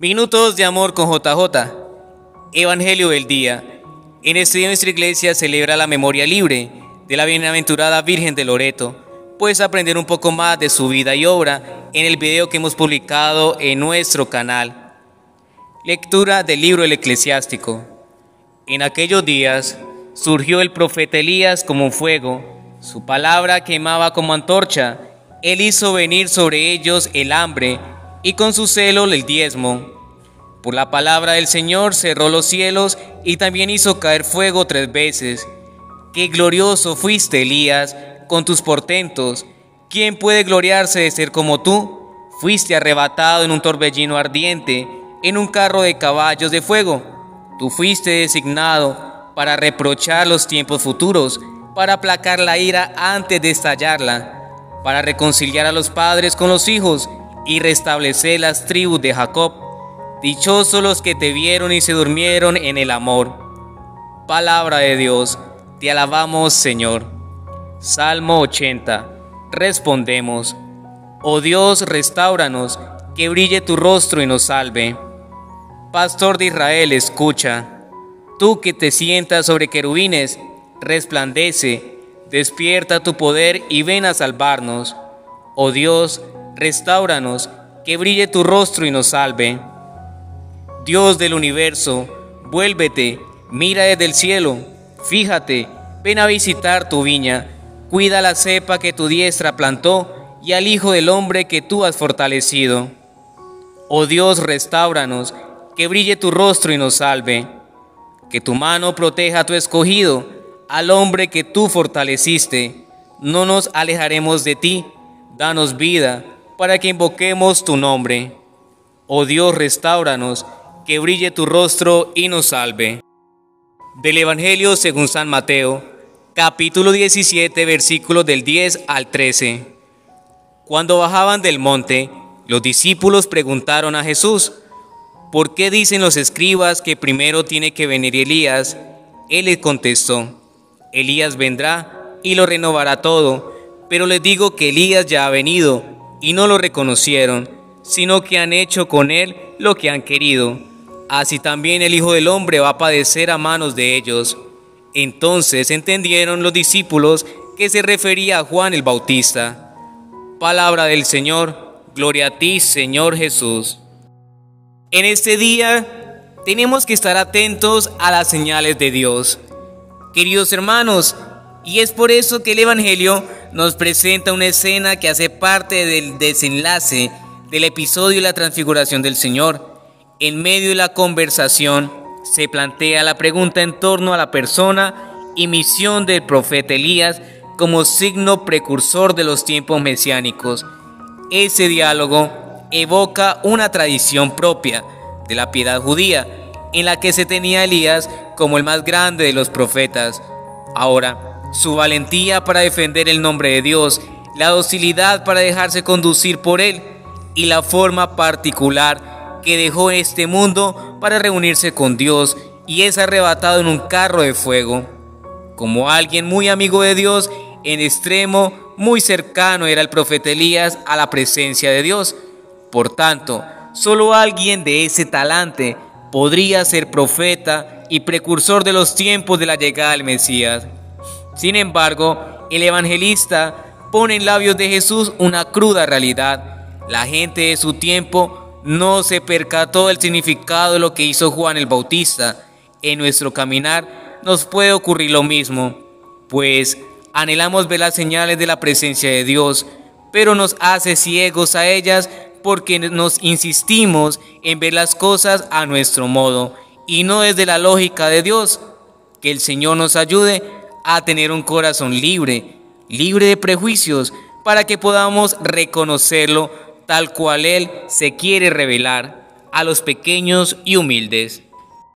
Minutos de amor con JJ. Evangelio del día. En este día nuestra iglesia celebra la memoria libre de la bienaventurada Virgen de Loreto. Puedes aprender un poco más de su vida y obra en el video que hemos publicado en nuestro canal. Lectura del libro El Eclesiástico. En aquellos días surgió el profeta Elías como un fuego, su palabra quemaba como antorcha, él hizo venir sobre ellos el hambre y con su celo el diezmo. Por la palabra del Señor cerró los cielos y también hizo caer fuego tres veces. Qué glorioso fuiste, Elías, con tus portentos. ¿Quién puede gloriarse de ser como tú? Fuiste arrebatado en un torbellino ardiente, en un carro de caballos de fuego. Tú fuiste designado para reprochar los tiempos futuros, para aplacar la ira antes de estallarla, para reconciliar a los padres con los hijos y restablecer las tribus de Jacob. Dichosos los que te vieron y se durmieron en el amor. Palabra de Dios, te alabamos Señor. Salmo 80. Respondemos, Oh Dios, restauranos, que brille tu rostro y nos salve. Pastor de Israel, escucha. Tú que te sientas sobre querubines, resplandece, despierta tu poder y ven a salvarnos. Oh Dios, restauranos, que brille tu rostro y nos salve. Dios del universo, vuélvete, mira desde el cielo, fíjate, ven a visitar tu viña, cuida la cepa que tu diestra plantó y al Hijo del Hombre que tú has fortalecido. Oh Dios, restauranos, que brille tu rostro y nos salve. Que tu mano proteja a tu escogido, al hombre que tú fortaleciste. No nos alejaremos de ti, danos vida para que invoquemos tu nombre. Oh Dios, restauranos, que brille tu rostro y nos salve. Del Evangelio según San Mateo, capítulo 17, versículos del 10 al 13. Cuando bajaban del monte, los discípulos preguntaron a Jesús, ¿por qué dicen los escribas que primero tiene que venir Elías? Él les contestó, Elías vendrá y lo renovará todo, pero les digo que Elías ya ha venido y no lo reconocieron, sino que han hecho con él lo que han querido. Así también el Hijo del Hombre va a padecer a manos de ellos. Entonces entendieron los discípulos que se refería a Juan el Bautista. Palabra del Señor, gloria a ti Señor Jesús. En este día tenemos que estar atentos a las señales de Dios. Queridos hermanos, y es por eso que el Evangelio nos presenta una escena que hace parte del desenlace del episodio de la transfiguración del Señor. En medio de la conversación se plantea la pregunta en torno a la persona y misión del profeta Elías como signo precursor de los tiempos mesiánicos. Ese diálogo evoca una tradición propia de la piedad judía, en la que se tenía a Elías como el más grande de los profetas. Ahora, su valentía para defender el nombre de Dios, la docilidad para dejarse conducir por Él y la forma particular que dejó este mundo para reunirse con Dios y es arrebatado en un carro de fuego. Como alguien muy amigo de Dios, en extremo, muy cercano era el profeta Elías a la presencia de Dios. Por tanto, solo alguien de ese talante podría ser profeta y precursor de los tiempos de la llegada del Mesías. Sin embargo, el evangelista pone en labios de Jesús una cruda realidad. La gente de su tiempo no se percató del significado de lo que hizo Juan el Bautista. En nuestro caminar nos puede ocurrir lo mismo, pues anhelamos ver las señales de la presencia de Dios, pero nos hace ciegos a ellas porque nos insistimos en ver las cosas a nuestro modo y no desde la lógica de Dios. Que el Señor nos ayude a tener un corazón libre, libre de prejuicios, para que podamos reconocerlo tal cual Él se quiere revelar a los pequeños y humildes.